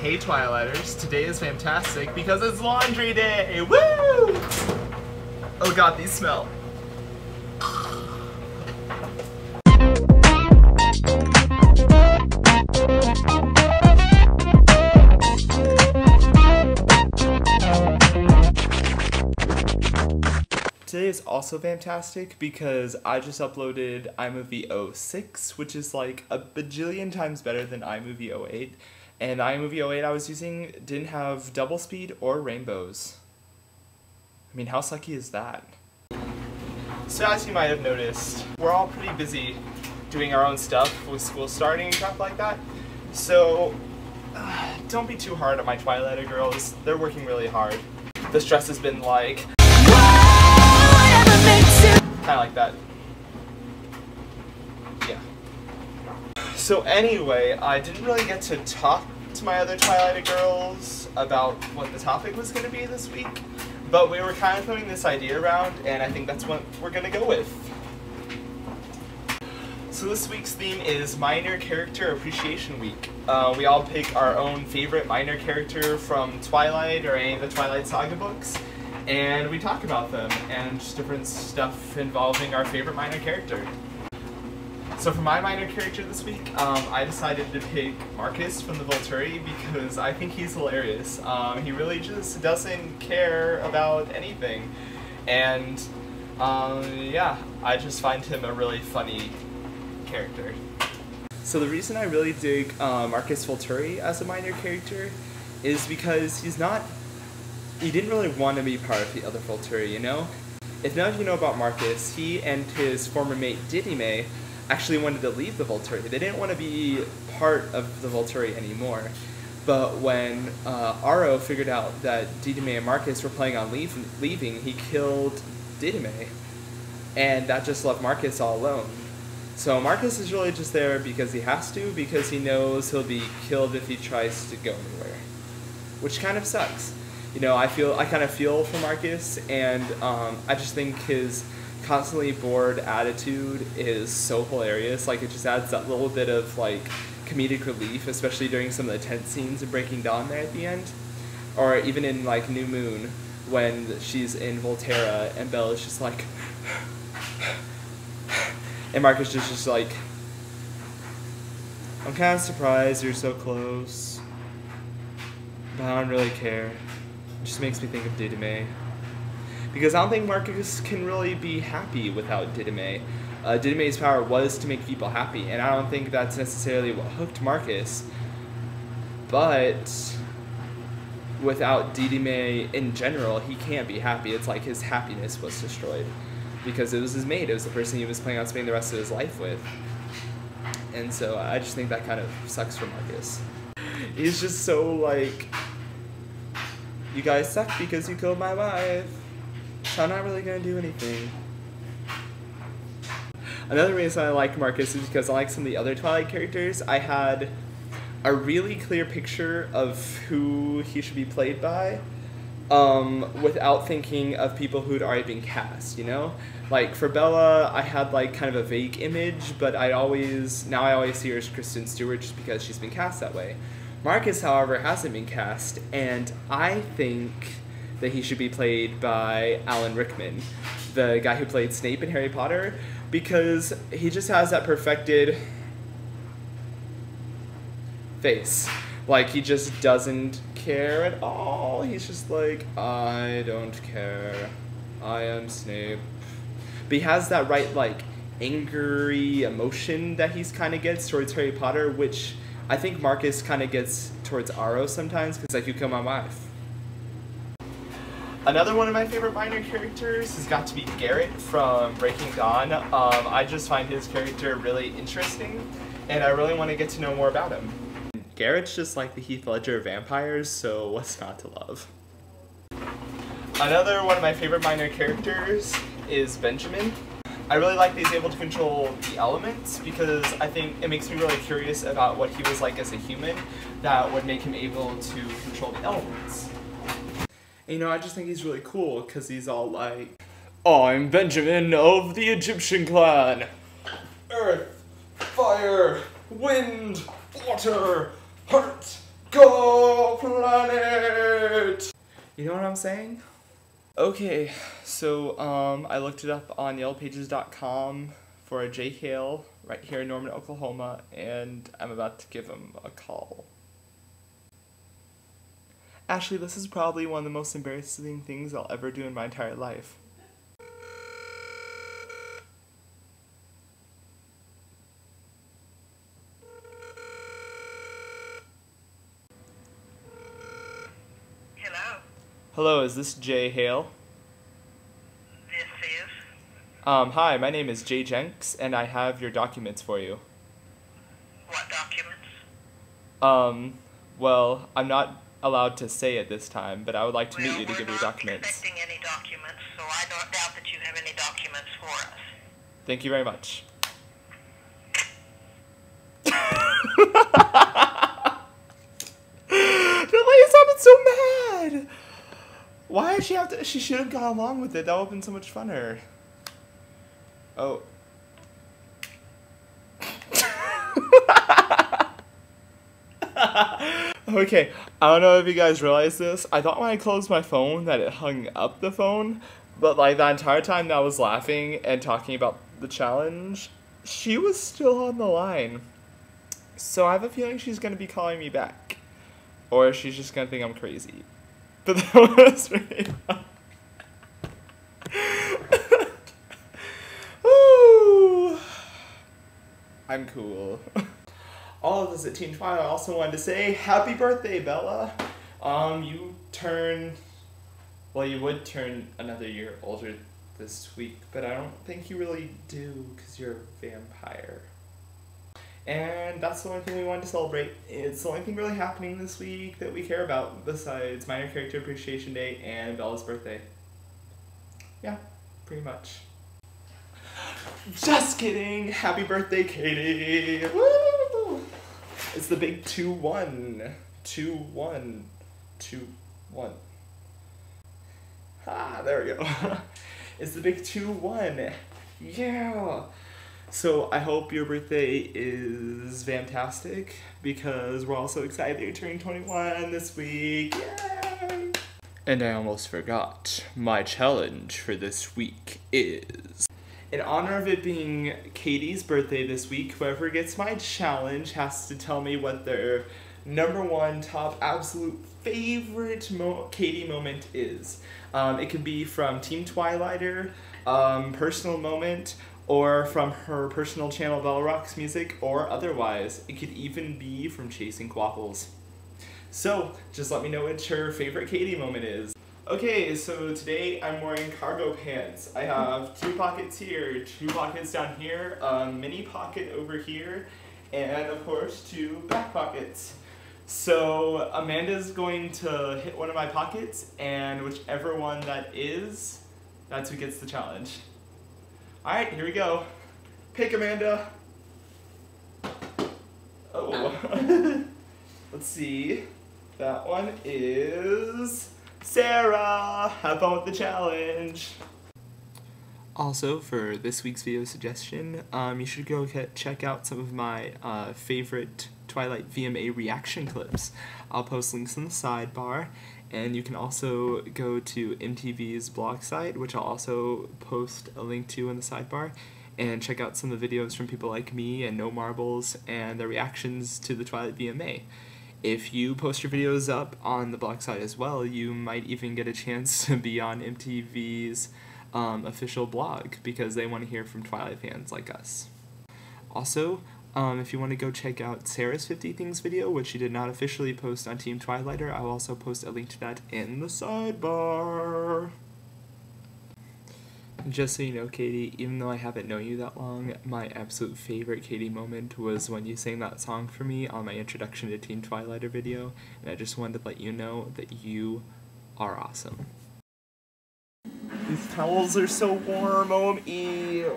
Hey Twilighters, today is fantastic because it's laundry day! Woo! Oh god, these smell. Today is also fantastic because I just uploaded iMovie 06, which is like a bajillion times better than iMovie 08. And iMovie 08 I was using didn't have double speed or rainbows. I mean, how sucky is that? So as you might have noticed, we're all pretty busy doing our own stuff with school starting and stuff like that. So uh, don't be too hard on my Twilighter girls. They're working really hard. The stress has been like, kind of like that. Yeah. So anyway, I didn't really get to talk to my other Twilighter girls about what the topic was going to be this week, but we were kind of throwing this idea around, and I think that's what we're going to go with. So this week's theme is Minor Character Appreciation Week. Uh, we all pick our own favorite minor character from Twilight or any of the Twilight Saga books, and we talk about them and just different stuff involving our favorite minor character. So for my minor character this week, um, I decided to pick Marcus from the Volturi because I think he's hilarious. Um, he really just doesn't care about anything. And um, yeah, I just find him a really funny character. So the reason I really dig uh, Marcus Volturi as a minor character is because he's not he didn't really want to be part of the other Volturi, you know? If none of you know about Marcus, he and his former mate Didyme actually wanted to leave the Volturi. They didn't want to be part of the Volturi anymore. But when uh, Aro figured out that Didyme and Marcus were planning on leave, leaving, he killed Didyme. And that just left Marcus all alone. So Marcus is really just there because he has to, because he knows he'll be killed if he tries to go anywhere. Which kind of sucks you know, I feel I kind of feel for Marcus, and um, I just think his constantly bored attitude is so hilarious. Like it just adds that little bit of like comedic relief, especially during some of the tense scenes and Breaking Dawn there at the end, or even in like New Moon when she's in Volterra and Bella's just like, and Marcus just just like, I'm kind of surprised you're so close, but I don't really care. It just makes me think of Didyme. Because I don't think Marcus can really be happy without Didyme. Uh, Didyme's power was to make people happy, and I don't think that's necessarily what hooked Marcus. But without Didyme in general, he can't be happy. It's like his happiness was destroyed. Because it was his mate, it was the person he was planning on spending the rest of his life with. And so I just think that kind of sucks for Marcus. He's just so like you guys suck because you killed my wife. So I'm not really gonna do anything. Another reason I like Marcus is because I like some of the other Twilight characters. I had a really clear picture of who he should be played by um, without thinking of people who'd already been cast, you know? Like for Bella, I had like kind of a vague image, but I always, now I always see her as Kristen Stewart just because she's been cast that way. Marcus, however, hasn't been cast, and I think that he should be played by Alan Rickman, the guy who played Snape in Harry Potter, because he just has that perfected face. Like, he just doesn't care at all. He's just like, I don't care. I am Snape. But he has that right, like, angry emotion that he's kind of gets towards Harry Potter, which I think Marcus kind of gets towards Aro sometimes because like you kill my wife. Another one of my favorite minor characters has got to be Garrett from Breaking Dawn. Um, I just find his character really interesting, and I really want to get to know more about him. Garrett's just like the Heath Ledger vampires, so what's not to love? Another one of my favorite minor characters is Benjamin. I really like that he's able to control the elements because I think it makes me really curious about what he was like as a human that would make him able to control the elements. And, you know, I just think he's really cool because he's all like, I'm Benjamin of the Egyptian clan. Earth, fire, wind, water, heart, Go planet! You know what I'm saying? Okay, so um, I looked it up on yellowpages.com for a Jay Hale right here in Norman, Oklahoma, and I'm about to give him a call. Ashley, this is probably one of the most embarrassing things I'll ever do in my entire life. Hello, Hello, is this Jay Hale? this is. Um, hi, my name is Jay Jenks, and I have your documents for you. What documents? Um, well, I'm not allowed to say at this time, but I would like to meet you to give you documents. expecting any documents, so I don't doubt that you have any documents for us. Thank you very much. the lady sounded so mad. Why did she have to? She should have gone along with it. That would have been so much funner. Oh. okay, I don't know if you guys realize this. I thought when I closed my phone that it hung up the phone, but like the entire time that I was laughing and talking about the challenge, she was still on the line. So I have a feeling she's gonna be calling me back, or she's just gonna think I'm crazy. But that was really fun. I'm cool. All of us at Team Twilight also wanted to say happy birthday, Bella. Um, you turn, well, you would turn another year older this week, but I don't think you really do because you're a vampire. And that's the only thing we wanted to celebrate. It's the only thing really happening this week that we care about besides Minor Character Appreciation Day and Bella's birthday. Yeah, pretty much. Just kidding! Happy birthday, Katie! Woo! It's the big 2 1. 2 1. 2 1. Ah, there we go. it's the big 2 1. Yeah! So I hope your birthday is fantastic because we're all so excited that you're turning 21 this week. Yay! And I almost forgot. My challenge for this week is. In honor of it being Katie's birthday this week, whoever gets my challenge has to tell me what their number one top absolute favorite mo- Katie moment is. Um, it could be from Team Twilighter, um, personal moment, or from her personal channel Bella Rocks Music, or otherwise. It could even be from Chasing Quaffles. So, just let me know what your favorite Katie moment is. Okay, so today I'm wearing cargo pants. I have two pockets here, two pockets down here, a mini pocket over here, and of course two back pockets. So Amanda's going to hit one of my pockets, and whichever one that is, that's who gets the challenge. Alright, here we go. Pick Amanda. Oh. oh. Let's see. That one is Sarah. Have fun with the challenge. Also, for this week's video suggestion, um, you should go check out some of my uh, favorite Twilight VMA reaction clips. I'll post links in the sidebar, and you can also go to MTV's blog site, which I'll also post a link to in the sidebar, and check out some of the videos from people like me and No Marbles and their reactions to the Twilight VMA. If you post your videos up on the blog site as well, you might even get a chance to be on MTV's um, official blog because they want to hear from Twilight fans like us. Also, um, if you want to go check out Sarah's 50 Things video, which she did not officially post on Team Twilighter, I'll also post a link to that in the sidebar. Just so you know, Katie, even though I haven't known you that long, my absolute favorite Katie moment was when you sang that song for me on my introduction to Team Twilighter video, and I just wanted to let you know that you are awesome. These towels are so warm, oh, ew.